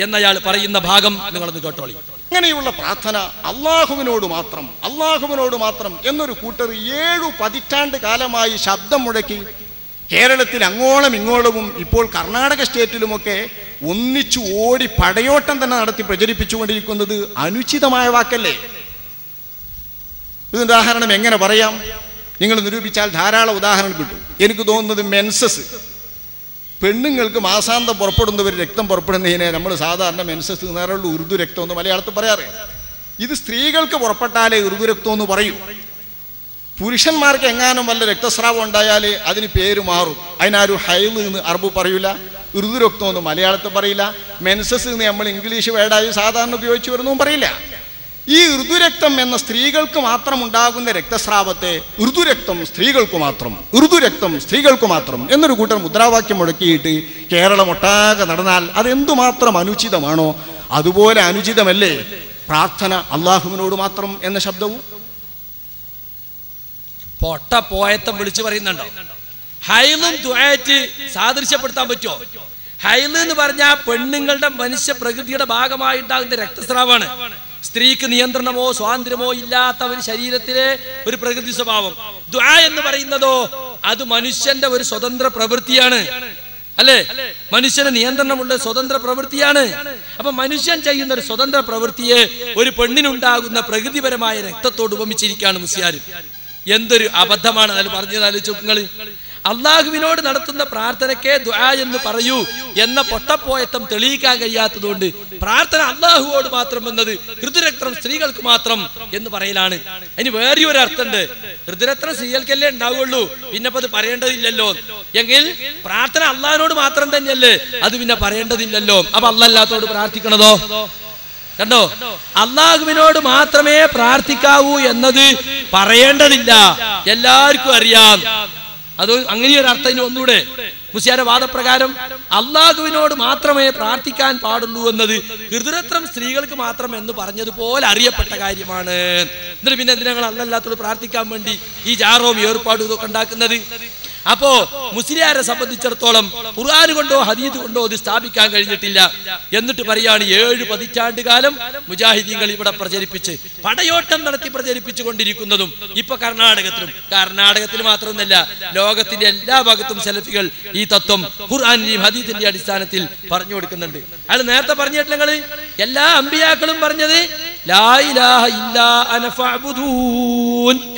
എന്നയാൾ പറയുന്ന ഭാഗം നിങ്ങളൊന്ന് കേട്ടോളി. അങ്ങനെയുള്ള പ്രാർത്ഥന അള്ളാഹുവിനോട് മാത്രം അള്ളാഹുവിനോട് മാത്രം എന്നൊരു കൂട്ടർ ഏഴു പതിറ്റാണ്ട് കാലമായി ശബ്ദം മുഴക്കി കേരളത്തിൽ അങ്ങോളം ഇങ്ങോളവും ഇപ്പോൾ കർണാടക സ്റ്റേറ്റിലുമൊക്കെ ഒന്നിച്ചു ഓടി പടയോട്ടം തന്നെ നടത്തി പ്രചരിപ്പിച്ചുകൊണ്ടിരിക്കുന്നത് അനുചിതമായ വാക്കല്ലേ? ഇത് ഉദാഹരണം എങ്ങനെ പറയാം? നിങ്ങൾ നിരൂപിച്ചാൽ ധാരാളം ഉദാഹരണം കിട്ടും. എനിക്ക് തോന്നുന്നത് മെൻസസ്. പെണ്ണുങ്ങൾക്ക് മാസാന്തം പുറപ്പെടുന്നവർ രക്തം പുറപ്പെടുന്നതിനെ നമ്മൾ സാധാരണ മെൻസസ് നേരമുള്ള ഉറുദു രക്തം എന്ന് മലയാളത്തിൽ പറയാറ്. ഇത് സ്ത്രീകൾക്ക് പുറപ്പെട്ടാലേ ഉറുദു രക്തം എന്ന് പറയൂ. പുരുഷന്മാർക്ക് എങ്ങാനും വല്ല രക്തസ്രാവം ഉണ്ടായാൽ അതിന് പേര് മാറും. അതിനാരും ഹൈൽ എന്ന് അറബ് പറയൂല ഉറുദു രക്തം എന്ന് മലയാളത്തിൽ പറയില്ല. മെൻസസ് എന്ന് നമ്മൾ ഇംഗ്ലീഷ് വേർഡായി സാധാരണ ഉപയോഗിച്ച് വരുന്നതും പറയില്ല. ഈ ഋതുരക്തം എന്ന സ്ത്രീകൾക്ക് മാത്രം ഉണ്ടാകുന്ന രക്തസ്രാവത്തെ ഋതുരക്തം സ്ത്രീകൾക്ക് മാത്രം ഋതുരക്തം സ്ത്രീകൾക്ക് മാത്രം എന്നൊരു കൂട്ടർ മുദ്രാവാക്യം മുഴക്കിയിട്ട് കേരളം ഒട്ടാകെ നടന്നാൽ അതെന്തുമാത്രം അനുചിതമാണോ അതുപോലെ അനുചിതമല്ലേ? പ്രാർത്ഥന അള്ളാഹുവിനോട് മാത്രം എന്ന ശബ്ദവും. പൊട്ട പോയത്തം വിളിച്ചു പറയുന്നുണ്ടോ? ഹൈലും ദുആറ്റ് സാദൃശ്യപ്പെടുത്താൻ പറ്റുമോ? ഹൈൽ എന്ന് പറഞ്ഞാൽ പെണ്ണുങ്ങളുടെ മനുഷ്യ പ്രകൃതിയുടെ ഭാഗമായി ഉണ്ടാകുന്ന രക്തസ്രാവാണ് സ്ത്രീക്ക് നിയന്ത്രണമോ സ്വാതന്ത്ര്യമോ ഇല്ലാത്ത ഒരു ശരീരത്തിലെ ഒരു പ്രകൃതി സ്വഭാവം. ദ്വാ എന്ന് പറയുന്നതോ അത് മനുഷ്യന്റെ ഒരു സ്വതന്ത്ര പ്രവൃത്തിയാണ്. അല്ലേ? മനുഷ്യന് നിയന്ത്രണമുള്ള സ്വതന്ത്ര പ്രവൃത്തിയാണ്. അപ്പൊ മനുഷ്യൻ ചെയ്യുന്ന ഒരു സ്വതന്ത്ര പ്രവൃത്തിയെ ഒരു പെണ്ണിനുണ്ടാകുന്ന പ്രകൃതിപരമായ രക്തത്തോട് ഉപമിച്ചിരിക്കുകയാണ് മുസ്യാർ എന്തൊരു അബദ്ധമാണ് അത് പറഞ്ഞത് നിങ്ങൾ അള്ളാഹുവിനോട് നടത്തുന്ന പ്രാർത്ഥനയ്ക്ക് ദ്വാ എന്ന് പറയൂ എന്ന പൊട്ടപ്പോയത്തം തെളിയിക്കാൻ കഴിയാത്തതുകൊണ്ട് പ്രാർത്ഥന അള്ളാഹുവോട് മാത്രം എന്നത് ഋതുരക്തം സ്ത്രീകൾക്ക് മാത്രം എന്ന് പറയലാണ്. അതിന് വേറെ ഒരു അർത്ഥമുണ്ട്. ഋതുരക്തം സ്ത്രീകൾക്കല്ലേ ഉണ്ടാവുള്ളൂ. പിന്നെ അത് പറയേണ്ടതില്ലല്ലോ. എങ്കിൽ പ്രാർത്ഥന അള്ളാഹിനോട് മാത്രം തന്നെയല്ലേ? അത് പിന്നെ പറയേണ്ടതില്ലല്ലോ. അപ്പൊ അള്ളല്ലാത്തോട് പ്രാർത്ഥിക്കണതോ? കണ്ടോ? അള്ളാഹുവിനോട് മാത്രമേ പ്രാർത്ഥിക്കാവൂ എന്നത് പറയേണ്ടതില്ല. എല്ലാവർക്കും അറിയാം. അത് അങ്ങനെ ഒരു അർത്ഥം ഒന്നുകൂടെ? മുസ്യാരുടെ വാദപ്രകാരം അള്ളാഹുവിനോട് മാത്രമേ പ്രാർത്ഥിക്കാൻ പാടുള്ളൂ എന്നത് ഹൃദയത്രം സ്ത്രീകൾക്ക് മാത്രം എന്ന് പറഞ്ഞതുപോലെ അറിയപ്പെട്ട കാര്യമാണ്. എന്നിട്ട് പിന്നെ ഞങ്ങൾ അല്ലല്ലാത്തത് പ്രാർത്ഥിക്കാൻ വേണ്ടി ഈ ജാറോം ഏർപ്പാടും ഇതൊക്കെ ഉണ്ടാക്കുന്നത്? അപ്പോ മുസ്ലിയാരെ സംബന്ധിച്ചിടത്തോളം ഖുർആൻ കൊണ്ടോ ഹദീദ് കൊണ്ടോ ഇത് സ്ഥാപിക്കാൻ കഴിഞ്ഞിട്ടില്ല. എന്നിട്ട് പറയാണ് ഏഴ് പതിറ്റാണ്ട് കാലം മുജാഹിദീങ്ങൾ ഇവിടെ പ്രചരിപ്പിച്ച് പടയോട്ടം നടത്തി പ്രചരിപ്പിച്ചു കൊണ്ടിരിക്കുന്നതും ഇപ്പൊ കർണാടകത്തിലും. കർണാടകത്തിൽ മാത്രമൊന്നല്ല ലോകത്തിന്റെ എല്ലാ ഭാഗത്തും സെലഫികൾ ഈ തത്വം ഖുർആാനിന്റെയും ഹദീസിന്റെ അടിസ്ഥാനത്തിൽ പറഞ്ഞു കൊടുക്കുന്നുണ്ട്. അയാൾ നേരത്തെ പറഞ്ഞിട്ടില്ല നിങ്ങൾ? എല്ലാ അമ്പിയാക്കളും പറഞ്ഞത്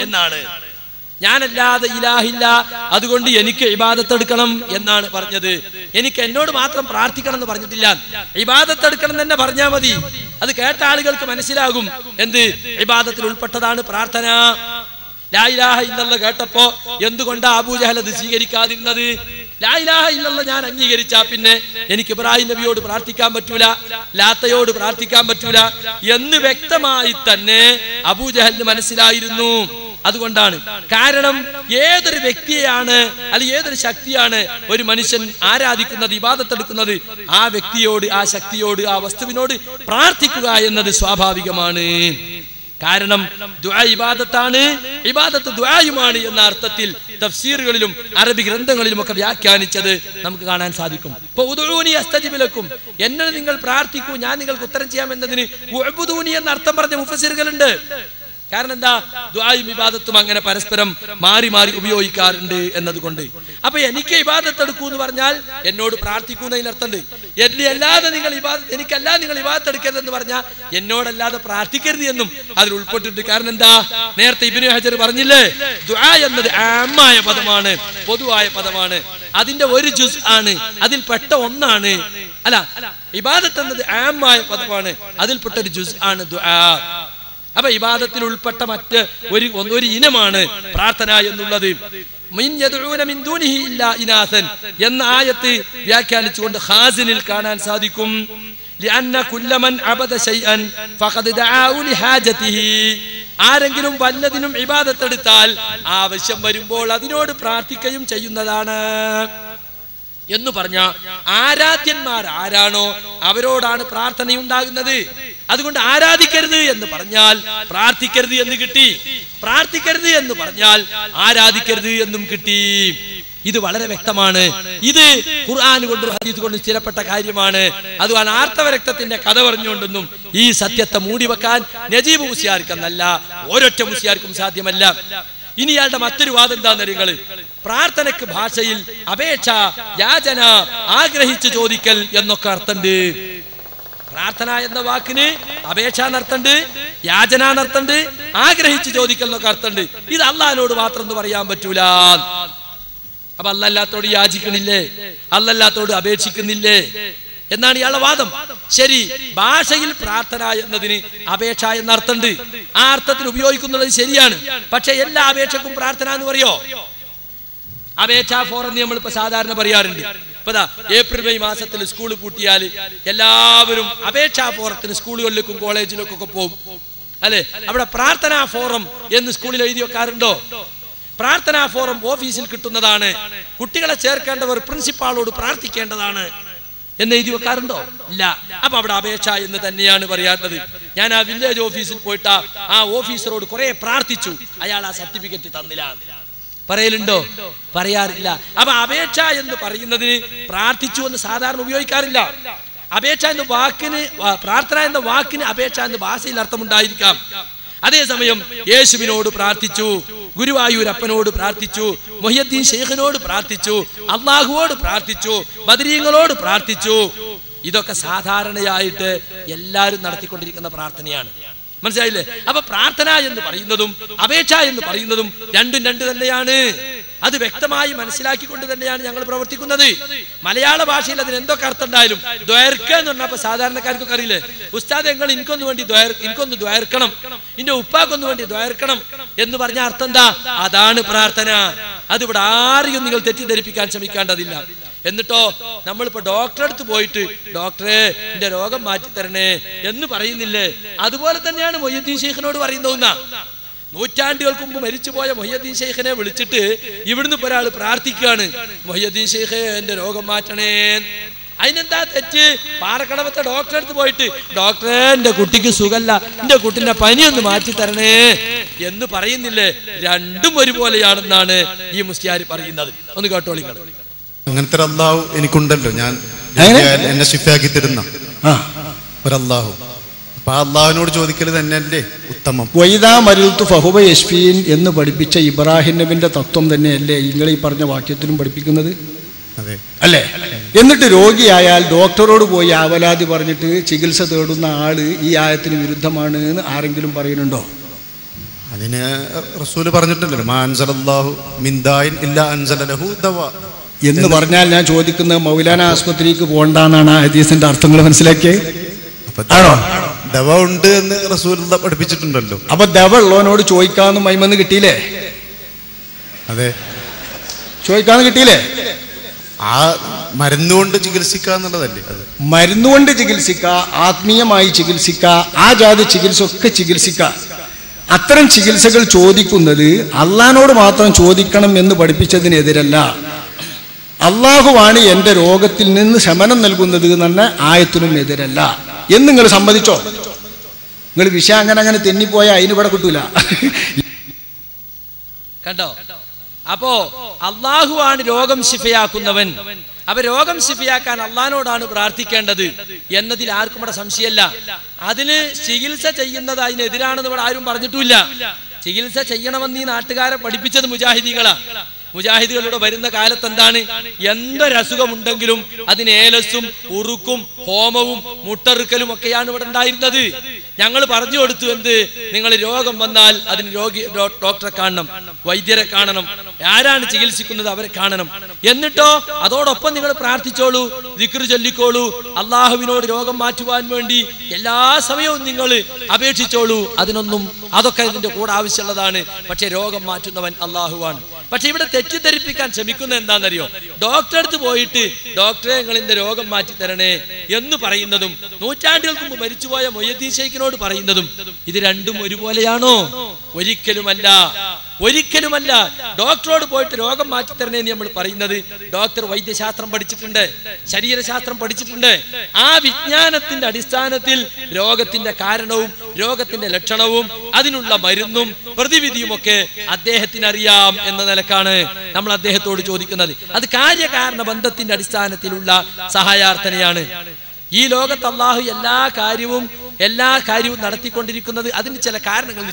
എന്നാണ്. ഞാനല്ലാതെ ഇലാഹില്ല അതുകൊണ്ട് എനിക്ക് ഇബാദത്തെടുക്കണം എന്നാണ് പറഞ്ഞത്. എനിക്ക് എന്നോട് മാത്രം പ്രാർത്ഥിക്കണം എന്ന് പറഞ്ഞിട്ടില്ല. ഇബാദത്തെടുക്കണം തന്നെ പറഞ്ഞാൽ മതി. അത് കേട്ട ആളുകൾക്ക് മനസ്സിലാകും എന്ത്? ഇബാദത്തിൽ ഉൾപ്പെട്ടതാണ് പ്രാർത്ഥന. ലായിലാഹ ഇന്നല്ല കേട്ടപ്പോ എന്തുകൊണ്ടാ അബൂജഹൽ അത് സ്വീകരിക്കാതിരുന്നത്? ഞാൻ അംഗീകരിച്ചാ പിന്നെ എനിക്ക് ഇബ്രാഹിം നബിയോട് പ്രാർത്ഥിക്കാൻ പറ്റൂല ലാത്തയോട് പ്രാർത്ഥിക്കാൻ പറ്റൂല എന്ന് വ്യക്തമായി തന്നെ അബൂജഹലിന് മനസ്സിലായിരുന്നു. അതുകൊണ്ടാണ് കാരണം ഏതൊരു വ്യക്തിയെയാണ് അല്ലെങ്കിൽ ഏതൊരു ശക്തിയാണ് ഒരു മനുഷ്യൻ ആരാധിക്കുന്നത് ഇബാദത്തെടുക്കുന്നത് ആ വ്യക്തിയോട് ആ ശക്തിയോട് ആ വസ്തുവിനോട് പ്രാർത്ഥിക്കുക എന്നത് സ്വാഭാവികമാണ്. കാരണം ദുആ ഇബാദത്താണ്. ഇബാദത്ത് ദുആയുമാണ് എന്ന അർത്ഥത്തിൽ തഫ്സീറുകളിലും അറബി ഗ്രന്ഥങ്ങളിലും ഒക്കെ വ്യാഖ്യാനിച്ചത് നമുക്ക് കാണാൻ സാധിക്കും. ഇപ്പൊ ഉദൂനി അസ്തജിബിലക്കും എന്നെ നിങ്ങൾ പ്രാർത്ഥിക്കൂ ഞാൻ നിങ്ങൾക്ക് ഉത്തരം ചെയ്യാം എന്നതിന് ഉഅ്ബുദൂനി എന്ന അർത്ഥം പറഞ്ഞ മുഫസിറുകളുണ്ട് കാരണം എന്താ ദ്വായും വിവാദത്തും അങ്ങനെ പരസ്പരം മാറി മാറി ഉപയോഗിക്കാറുണ്ട് എന്നതുകൊണ്ട്. അപ്പൊ എനിക്ക് ഇബാദത്ത് എടുക്കൂ എന്ന് പറഞ്ഞാൽ എന്നോട് പ്രാർത്ഥിക്കുന്നതിന് അർത്ഥമുണ്ട് എന്നെ അല്ലാതെ നിങ്ങൾ ഇബാദത്ത് എനിക്കല്ലാതെ നിങ്ങൾ ഇബാദത്ത് എടുക്കരുത് എന്ന് പറഞ്ഞാൽ എന്നോടല്ലാതെ പ്രാർത്ഥിക്കരുത് എന്നും അതിൽ ഉൾപ്പെട്ടിട്ടുണ്ട്. കാരണം എന്താ നേരത്തെ ഇബിനു ഹജർ പറഞ്ഞില്ലേ? ദ്വാ എന്നത് ആമായ പദമാണ് പൊതുവായ പദമാണ്. അതിന്റെ ഒരു ജുസ് ആണ് അതിൽ പെട്ട ഒന്നാണ്. അല്ല ഇബാദത്ത് എന്നത് ആമായ പദമാണ് അതിൽപ്പെട്ട ഒരു ജുസ് ആണ് ദ്വാ അപ്പൊ ഇബാദത്തിൽ ഉൾപ്പെട്ട മറ്റ് ഒരു ഒരു ഇനമാണ് പ്രാർത്ഥന എന്നുള്ളത്. എന്ന ആയത്ത് വ്യാഖ്യാനിച്ചുകൊണ്ട് ഹാസിനിൽ കാണാൻ സാധിക്കും. ആരെങ്കിലും വല്ലതിനും ഇബാദത്തെടുത്താൽ ആവശ്യം വരുമ്പോൾ അതിനോട് പ്രാർത്ഥിക്കുകയും ചെയ്യുന്നതാണ്. എന്ന് പറഞ്ഞ ആരാധ്യന്മാർ ആരാണോ അവരോടാണ് പ്രാർത്ഥനയുണ്ടാകുന്നത്. അതുകൊണ്ട് ആരാധിക്കരുത് എന്ന് പറഞ്ഞാൽ പ്രാർത്ഥിക്കരുത് എന്ന് കിട്ടി. പ്രാർത്ഥിക്കരുത് എന്ന് പറഞ്ഞാൽ ആരാധിക്കരുത് എന്നും കിട്ടി. ഇത് വളരെ വ്യക്തമാണ്. ഇത് ഖുർആൻ കൊണ്ട് ഹദീസ് കൊണ്ട് സ്ഥിരപ്പെട്ട കാര്യമാണ്. അതുകൊണ്ട് ആർത്തവ രക്തത്തിന്റെ കഥ പറഞ്ഞുകൊണ്ടൊന്നും ഈ സത്യത്തെ മൂടി വെക്കാൻ നജീബ് മുസ്യാർക്കെന്നല്ല ഓരൊറ്റ മുസ്യാർക്കും സാധ്യമല്ല. ഇനി ഇയാളുടെ മറ്റൊരു വാദം എന്താ നിങ്ങൾ പ്രാർത്ഥനക്ക് ഭാഷയിൽ അപേക്ഷ യാചന ആഗ്രഹിച്ചു ചോദിക്കൽ എന്നൊക്കെ അർത്ഥമുണ്ട്. പ്രാർത്ഥന എന്ന വാക്കിന് അപേക്ഷ നടത്തണ്ട് യാചന നടത്തണ്ട് ആഗ്രഹിച്ച് ചോദിക്കൽ എന്നൊക്കെ അർത്ഥമുണ്ട് ഇത് അള്ളഹാനോട് മാത്രം എന്ന് പറയാൻ പറ്റൂല. അപ്പൊ അല്ലല്ലാത്തോട് യാചിക്കണില്ലേ? അല്ലല്ലാത്തോട് അപേക്ഷിക്കുന്നില്ലേ? എന്നാണ് ഇയാളുടെ വാദം. ശരി ഭാഷയിൽ പ്രാർത്ഥന എന്നതിന് അപേക്ഷ എന്ന അർത്ഥമുണ്ട് ആ അർത്ഥത്തിൽ ഉപയോഗിക്കുന്നുള്ളത് ശരിയാണ്. പക്ഷെ എല്ലാ അപേക്ഷക്കും പ്രാർത്ഥന എന്ന് പറയോ? അപേക്ഷാ ഫോറം നമ്മൾ ഇപ്പൊ സാധാരണ പറയാറുണ്ട്. ഇപ്പൊ ദാ ഏപ്രിൽ മെയ് മാസത്തിൽ സ്കൂൾ പൂട്ടിയാൽ എല്ലാവരും അപേക്ഷാ ഫോറത്തിന് സ്കൂളുകളിലേക്കും കോളേജിലേക്കും ഒക്കെ പോകും അല്ലെ? അവിടെ പ്രാർത്ഥനാ ഫോറം എന്ന് സ്കൂളിൽ എഴുതി വെക്കാറുണ്ടോ? പ്രാർത്ഥനാ ഫോറം ഓഫീസിൽ കിട്ടുന്നതാണ്. കുട്ടികളെ ചേർക്കേണ്ടവർ പ്രിൻസിപ്പാളോട് പ്രാർത്ഥിക്കേണ്ടതാണ് എന്ന് എഴുതി വെക്കാറുണ്ടോ? ഇല്ല. അപ്പൊ അവിടെ അപേക്ഷ എന്ന് തന്നെയാണ് പറയാറുള്ളത്. ഞാൻ ആ വില്ലേജ് ഓഫീസിൽ പോയിട്ട് ആ ഓഫീസറോട് കുറെ പ്രാർത്ഥിച്ചു. അയാൾ ആ സർട്ടിഫിക്കറ്റ് തന്നില്ല. പറയലുണ്ടോ? പറയാറില്ല. അപ്പൊ അപേക്ഷ എന്ന് പറയുന്നതിന് പ്രാർത്ഥിച്ചു എന്ന് സാധാരണ ഉപയോഗിക്കാറില്ല. അപേക്ഷ എന്ന വാക്കിന് പ്രാർത്ഥന എന്ന വാക്കിന് അപേക്ഷ എന്ന ഭാഷയിൽ അർത്ഥമുണ്ടായിരിക്കാം. അതേസമയം യേശുവിനോട് പ്രാർത്ഥിച്ചു ഗുരുവായൂരപ്പനോട് പ്രാർത്ഥിച്ചു മൊഹിയദ്ദീൻ ഷെയ്ഖിനോട് പ്രാർത്ഥിച്ചു അള്ളാഹുവോട് പ്രാർത്ഥിച്ചു ബദരീങ്ങളോട് പ്രാർത്ഥിച്ചു. ഇതൊക്കെ സാധാരണയായിട്ട് എല്ലാവരും നടത്തിക്കൊണ്ടിരിക്കുന്ന പ്രാർത്ഥനയാണ്. മനസ്സിലായില്ലേ? അപ്പൊ പ്രാർത്ഥന എന്ന് പറയുന്നതും അപേക്ഷ എന്ന് പറയുന്നതും രണ്ടും രണ്ട് തന്നെയാണ്. അത് വ്യക്തമായി മനസ്സിലാക്കിക്കൊണ്ട് തന്നെയാണ് ഞങ്ങൾ പ്രവർത്തിക്കുന്നത്. മലയാള ഭാഷയിൽ അതിന് എന്തൊക്കെ അർത്ഥം ഉണ്ടായാലും ദ്വയർക്ക എന്ന് പറഞ്ഞപ്പോ സാധാരണക്കാർക്കൊക്കെ അറിയില്ലേ? ഉസ്താദ് ഞങ്ങൾ ഇൻകൊന്ന് വേണ്ടി എനിക്കൊന്ന് ദ്വയർക്കണം. എന്റെ ഉപ്പാക്കൊന്നു വേണ്ടി ദ്വയർക്കണം. എന്ന് പറഞ്ഞ അർത്ഥം എന്താ? അതാണ് പ്രാർത്ഥന. അതിവിടെ ആരെയും നിങ്ങൾ തെറ്റിദ്ധരിപ്പിക്കാൻ ശ്രമിക്കേണ്ടതില്ല. എന്നിട്ടോ നമ്മളിപ്പോ ഡോക്ടറെ അടുത്ത് പോയിട്ട് ഡോക്ടറെ എന്റെ രോഗം മാറ്റി തരണേ എന്ന് പറയുന്നില്ലേ? അതുപോലെ തന്നെയാണ് മൊയ്യുദ്ദീൻ ഷെയ്ഖിനോട് പറയുന്നതെന്ന നൂറ്റാണ്ടുകൾക്ക് മുമ്പ് മരിച്ചുപോയ മൊഹ്യദ്ദീൻ ഷെയ്ഖിനെ വിളിച്ചിട്ട് ഇവിടുന്ന് ഒരാൾ പ്രാർത്ഥിക്കുകയാണ്. മൊഹ്യദ്ദീൻ ഷെയ്ഖെ എന്റെ രോഗം മാറ്റണേ. അതിനെന്താ തെറ്റ്? പാറക്കടവത്തെ ഡോക്ടറെ അടുത്ത് പോയിട്ട് ഡോക്ടറെ എന്റെ കുട്ടിക്ക് സുഖല്ല. എന്റെ കുട്ടിന്റെ പനി ഒന്ന് മാറ്റി തരണേ എന്ന് പറയുന്നില്ലേ? രണ്ടും ഒരുപോലെയാണെന്നാണ് ഈ മുസ്ലിയാർ പറയുന്നത്. ഒന്ന് കേട്ടോളിങ്ങൾ അങ്ങനത്തെ ഒരു അള്ളാഹു എനിക്കുണ്ടല്ലോ ഞാൻ എന്നെ ശിഫയാക്കി തരുന്ന ഒരല്ലാഹു. അപ്പൊ ആ അള്ളാഹുവിനോട് ചോദിക്കൽ തന്നെയല്ലേ ഉത്തമം. വൈദാ മരുത്തു ഫഹുബ യഷ്ഫീൻ എന്ന് പഠിപ്പിച്ച ഇബ്രാഹിം നബിന്റെ തത്വം തന്നെയല്ലേ നിങ്ങൾ ഈ പറഞ്ഞ വാക്യത്തിലും പഠിപ്പിക്കുന്നത്? അതെ. അല്ലേ? എന്നിട്ട് രോഗിയായാൽ ഡോക്ടറോട് പോയി ആവലാതി പറഞ്ഞിട്ട് ചികിത്സ തേടുന്ന ആൾ ഈ ആയത്തിന് വിരുദ്ധമാണ് എന്ന് ആരെങ്കിലും പറയുന്നുണ്ടോ? അതിന് റസൂൽ പറഞ്ഞിട്ടുണ്ടല്ലോ മാ അൻസലല്ലാഹു മിന്ദായിൻ ഇല്ല അൻസലഹു ദവ. എന്ന് പറഞ്ഞാൽ ഞാൻ ചോദിക്കുന്നത് മൗലാന ആസ്പത്രിക്ക് പോകണ്ടെന്നാണ് ആ ഹദീസിന്റെ അർത്ഥങ്ങൾ മനസ്സിലാക്കിയത്? ആണോ? ദവ ഉണ്ട് എന്ന് റസൂൽ പഠിപ്പിച്ചിട്ടുണ്ടല്ലോ. അപ്പൊ ദവ ഉള്ളവനോട് ചോദിക്കാന്ന് മൈമെന്ന് കിട്ടിയില്ലേ? അതെ. ചോദിക്കാന്ന് കിട്ടിയില്ലേ? ആ മരുന്നുകൊണ്ട് ചികിത്സിക്കുക എന്നുള്ളതല്ലേ മരുന്നുകൊണ്ട് ചികിത്സിക്ക ആത്മീയമായി ചികിത്സിക്ക ആ ജാതി ചികിത്സ ഒക്കെ ചികിത്സിക്ക. അത്തരം ചികിത്സകൾ ചോദിക്കുന്നത് അള്ളഹാനോട് മാത്രം ചോദിക്കണം എന്ന് പഠിപ്പിച്ചതിനെതിരല്ല. അള്ളാഹുവാണ് എന്റെ രോഗത്തിൽ നിന്ന് ശമനം നൽകുന്നത് എന്ന് ആയത്തിനും എതിരല്ല. എന്ന് നിങ്ങൾ സമ്മതിച്ചോ? നിങ്ങൾ വിഷയം അങ്ങനെ അങ്ങനെ തെന്നിപ്പോയാൽ അതിന് ഇവിടെ കിട്ടൂല. കണ്ടോ? അപ്പോ അള്ളാഹുവാണ് രോഗം ശിഫയാക്കുന്നവൻ. അപ്പൊ രോഗം ശിഫയാക്കാൻ അള്ളഹാനോടാണ് പ്രാർത്ഥിക്കേണ്ടത് എന്നതിൽ ആർക്കും ഇവിടെ സംശയമല്ല. അതിന് ചികിത്സ ചെയ്യുന്നത് അതിനെതിരാണെന്ന് ഇവിടെ ആരും പറഞ്ഞിട്ടില്ല ചികിത്സ ചെയ്യണമെന്ന് ഈ നാട്ടുകാരെ പഠിപ്പിച്ചത് മുജാഹിദികളാ മുജാഹിദുകളുടെ വരുന്ന കാലത്ത് എന്താണ് എന്തൊരസുഖമുണ്ടെങ്കിലും അതിന് ഏലസും ഉറുക്കും ഹോമവും മുട്ടറുക്കലും ഒക്കെയാണ് ഇവിടെ ഉണ്ടായിരുന്നത്. ഞങ്ങൾ പറഞ്ഞു കൊടുത്തു എന്ത്? നിങ്ങൾ രോഗം വന്നാൽ അതിന് രോഗി ഡോക്ടറെ കാണണം വൈദ്യരെ കാണണം. ആരാണ് ചികിത്സിക്കുന്നത് അവരെ കാണണം. എന്നിട്ടോ അതോടൊപ്പം നിങ്ങൾ പ്രാർത്ഥിച്ചോളൂ ദിക്റ് ചൊല്ലിക്കോളൂ അള്ളാഹുവിനോട് രോഗം മാറ്റുവാൻ വേണ്ടി എല്ലാ സമയവും നിങ്ങൾ അപേക്ഷിച്ചോളൂ. അതിനൊന്നും അതൊക്കെ ഇതിന്റെ കൂടെ ആവശ്യമുള്ളതാണ്. പക്ഷെ രോഗം മാറ്റുന്നവൻ അള്ളാഹുവാണ്. പക്ഷെ ഇവിടെ തെറ്റിദ്ധരിപ്പിക്കാൻ ശ്രമിക്കുന്നത് എന്താണെന്നറിയോ? ഡോക്ടറെ അടുത്ത് പോയിട്ട് ഡോക്ടറെ നിങ്ങളിന്റെ രോഗം മാറ്റി തരണേ എന്ന് പറയുന്നതും നൂറ്റാണ്ടുകൾക്ക് മുമ്പ് മരിച്ചുപോയ മൊയ്യദ്ദീൻ ഷെയ്ഖിനോട് പറയുന്നതും ഇത് രണ്ടും ഒരുപോലെയാണോ? ഒരിക്കലുമല്ല. ഒരിക്കലുമല്ല ഡോക്ടറോട് പോയിട്ട് രോഗം മാറ്റി തരണേന്ന് നമ്മൾ പറയുന്നത്. ഡോക്ടർ വൈദ്യശാസ്ത്രം പഠിച്ചിട്ടുണ്ട് ശരീരശാസ്ത്രം പഠിച്ചിട്ടുണ്ട്. ആ വിജ്ഞാനത്തിന്റെ അടിസ്ഥാനത്തിൽ രോഗത്തിന്റെ കാരണവും രോഗത്തിന്റെ ലക്ഷണവും അതിനുള്ള മരുന്നും പ്രതിവിധിയും ഒക്കെ അദ്ദേഹത്തിന് അറിയാം എന്ന നിലക്കാണ് നമ്മൾ അദ്ദേഹത്തോട് ചോദിക്കുന്നത്. അത് കാര്യകാരണ ബന്ധത്തിന്റെ അടിസ്ഥാനത്തിലുള്ള സഹായാർത്ഥനയാണ്. ഈ ലോകത്ത് അള്ളാഹു എല്ലാ കാര്യവും എല്ലാ കാര്യവും നടത്തിക്കൊണ്ടിരിക്കുന്നത് അതിന് ചില കാരണങ്ങൾ